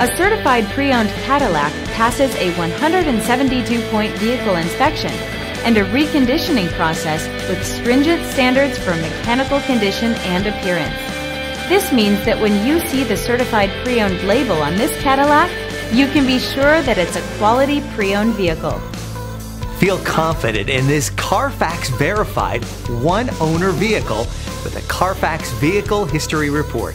A certified pre-owned Cadillac passes a 172-point vehicle inspection and a reconditioning process with stringent standards for mechanical condition and appearance. This means that when you see the certified pre-owned label on this Cadillac, you can be sure that it's a quality pre-owned vehicle. Feel confident in this Carfax verified one owner vehicle with a Carfax Vehicle History Report.